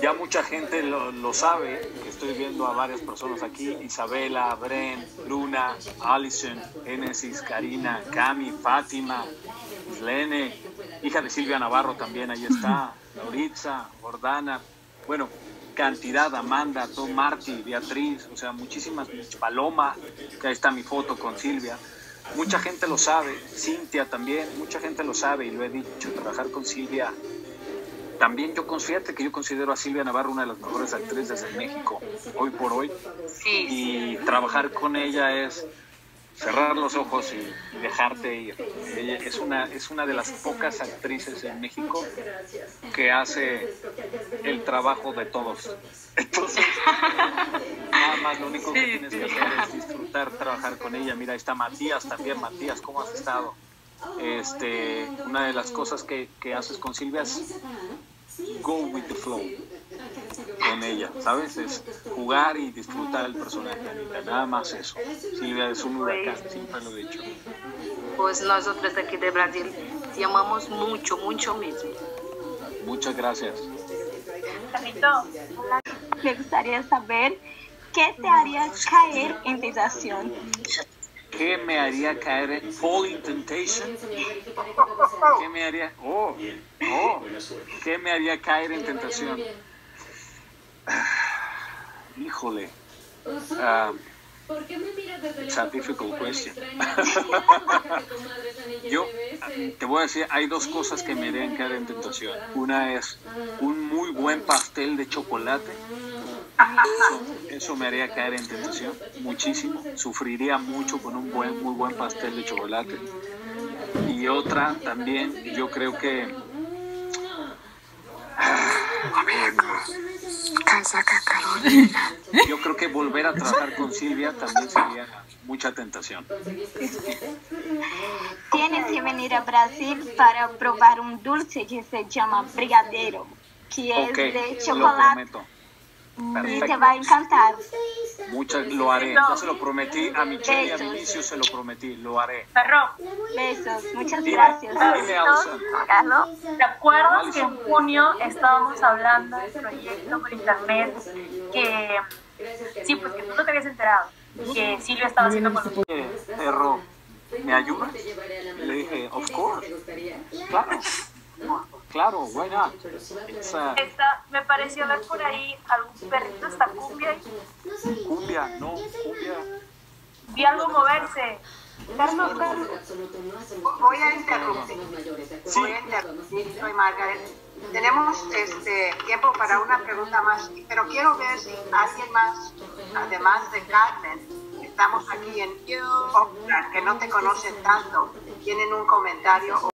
Ya mucha gente lo, lo sabe, estoy viendo a varias personas aquí, Isabela, Bren, Luna, Alison, Genesis, Karina, Cami, Fátima, Islene, hija de Silvia Navarro también, ahí está, Lauritza, Jordana, bueno, cantidad, Amanda, Tom Marty, Beatriz, o sea, muchísimas, Paloma, que ahí está mi foto con Silvia. Mucha gente lo sabe, Cintia también, mucha gente lo sabe y lo he dicho, trabajar con Silvia también yo fíjate que yo considero a Silvia Navarro una de las mejores actrices en México, hoy por hoy. Sí. Y trabajar con ella es cerrar los ojos y dejarte ir. Ella es una, es una de las pocas actrices en México que hace el trabajo de todos. Entonces, nada más lo único que tienes que hacer es disfrutar, trabajar con ella. Mira, ahí está Matías también. Matías, ¿cómo has estado? Este, una de las cosas que, que haces con Silvia es go with the flow con ella, ¿sabes? Es jugar y disfrutar el personaje, Anita, nada más eso. Silvia es un huracán, siempre lo he dicho. Pues nosotros de aquí de Brasil te amamos mucho, mucho mismo. Muchas gracias. Carlito, me gustaría saber qué te haría caer en tentación. ¿Qué me haría caer en Falling Temptation? ¿Qué me haría? Oh, oh, ¿qué me haría caer en tentación? Híjole. It's a difficult question. Yo te voy a decir, hay dos cosas que me harían caer en tentación. Una es un muy buen pastel de chocolate. Eso, me haría caer en tentación muchísimo. Sufriría mucho con un buen, muy buen pastel de chocolate. Y otra también, yo creo que a ver, yo creo que volver a trabajar con Silvia también sería mucha tentación. Tienes que venir a Brasil para probar un dulce que se llama brigadeiro, que es de lo chocolate prometo. y te Perfecto. va a encantar. Muchas, lo haré. Ya se lo prometí a Michelle y a Vinicio, se lo prometí, lo haré. Perro, Besos, muchas Dime, gracias. dime. Carlos. ¿te acuerdas que en junio estábamos hablando del proyecto por internet que sí, pues que tú no te habías enterado, que Silvia estaba haciendo con los perro, ¿me ayudas? Le dije, of course. Claro, claro, why not? It's a Está, me pareció ver por ahí algún perrito hasta cumbia y cumbia, no, cumbia. vi algo moverse. Carlos, Carlos, voy a interrumpir. Sí. Voy a interrumpir, soy Margaret. Tenemos este tiempo para una pregunta más, pero quiero ver si alguien más, además de Carmen, que estamos aquí en Oxnard, que no te conocen tanto, tienen un comentario